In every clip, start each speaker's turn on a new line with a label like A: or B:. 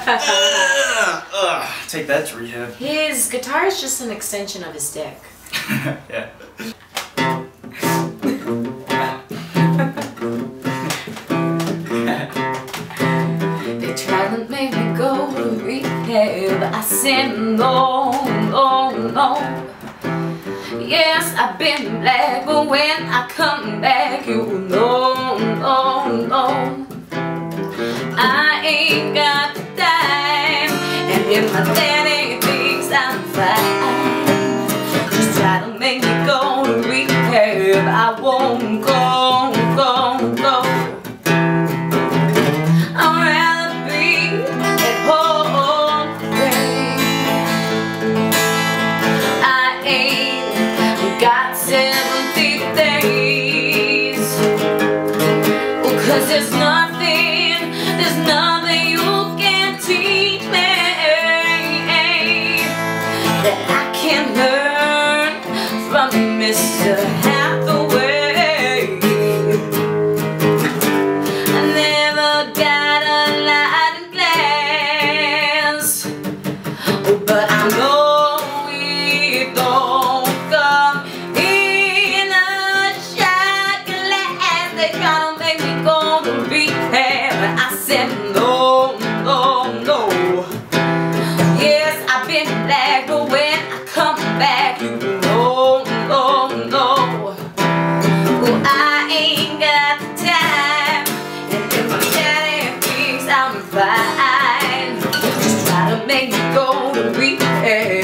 A: Ugh, ugh, take that to rehab.
B: His guitar is just an extension of his dick.
A: yeah.
B: They tried to make me go to rehab. I said no, no, no. Yes, I've been black, but when I come back, you know, no, no. I if my daddy thinks I'm fine, just try to make me go to rehab. I won't go, go, go. I'd rather be at home. I ain't got 70 days. Cause there's nothing, that I can learn from Mr. Hathaway. I never got a glass, but I know it don't come in a shot glass. They gotta make me go to rehab. I said no, no, no. Yes, I've been black, rehab.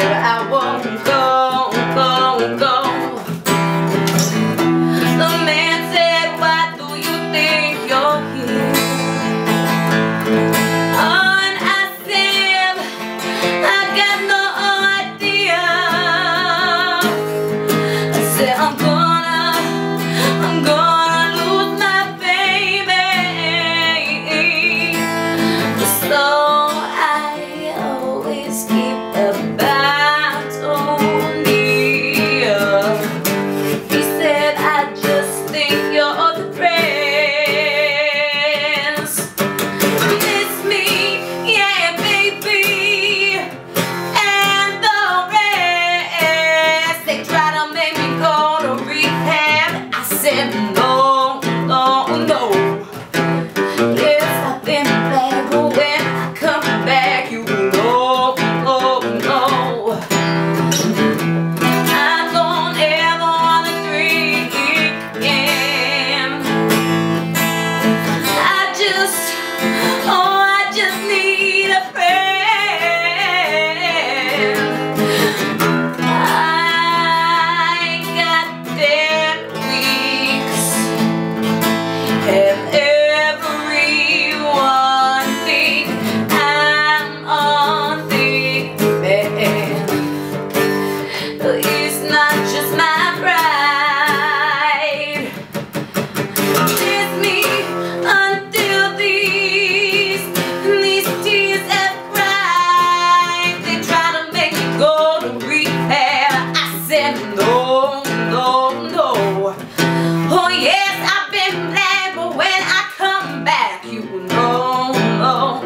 B: Think you're the best. It's me, yeah, baby, and the rest. They try to make me go to rehab. I said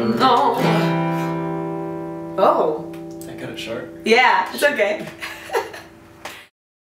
B: no, no. Oh,
A: I cut it short.
B: yeah, it's okay.